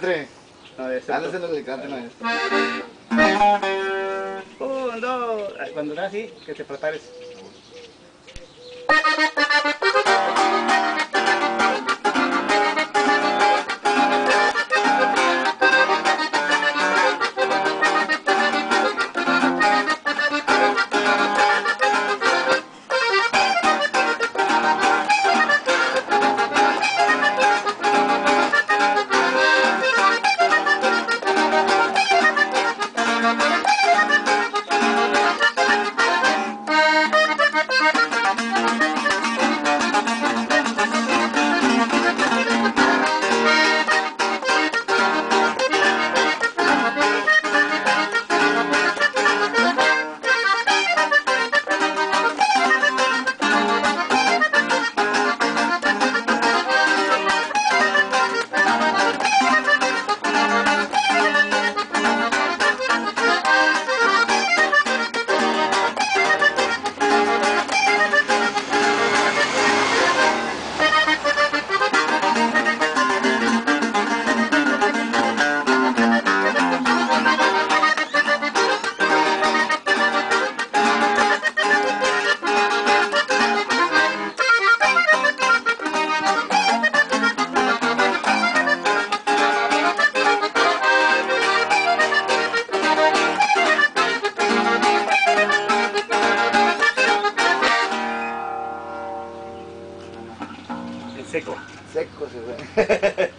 country. No, ese Andas otro. en el country, no es. Un, dos. Cuando da así, que te prepares. Seco. Seco se fue.